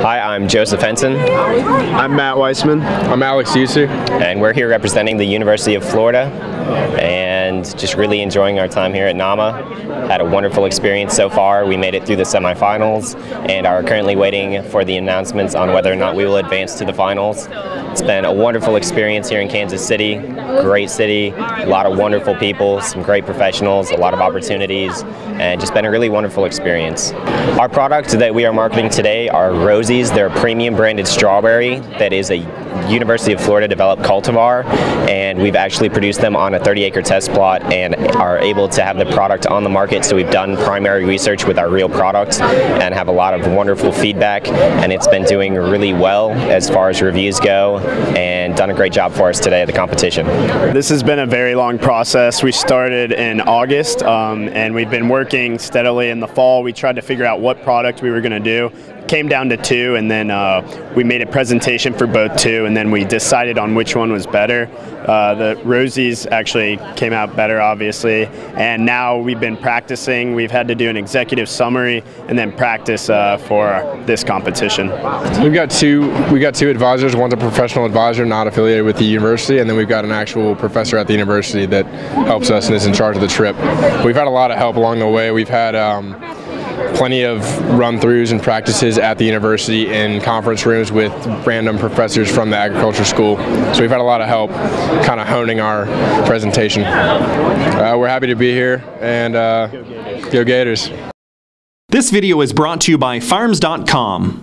Hi, I'm Joseph Henson. I'm Matt Weissman. I'm Alex Yusu. And we're here representing the University of Florida and just really enjoying our time here at NAMA. Had a wonderful experience so far. We made it through the semifinals and are currently waiting for the announcements on whether or not we will advance to the finals. It's been a wonderful experience here in Kansas City. Great city, a lot of wonderful people, some great professionals, a lot of opportunities, and just been a really wonderful experience. Our product that we are marketing today are Rosie's. They're a premium branded strawberry that is a University of Florida developed cultivar, and we've actually produced them on a 30 acre test plot and are able to have the product on the market. So we've done primary research with our real product and have a lot of wonderful feedback, and it's been doing really well as far as reviews go and done a great job for us today at the competition. This has been a very long process. We started in August um, and we've been working steadily in the fall. We tried to figure out what product we were going to do. Came down to two, and then uh, we made a presentation for both two, and then we decided on which one was better. Uh, the Rosie's actually came out better, obviously, and now we've been practicing. We've had to do an executive summary and then practice uh, for this competition. We've got two. We got two advisors. One's a professional advisor, not affiliated with the university, and then we've got an actual professor at the university that helps us and is in charge of the trip. We've had a lot of help along the way. We've had. Um, plenty of run-throughs and practices at the university in conference rooms with random professors from the agriculture school. So we've had a lot of help kind of honing our presentation. Uh, we're happy to be here and uh, go Gators. This video is brought to you by Farms.com.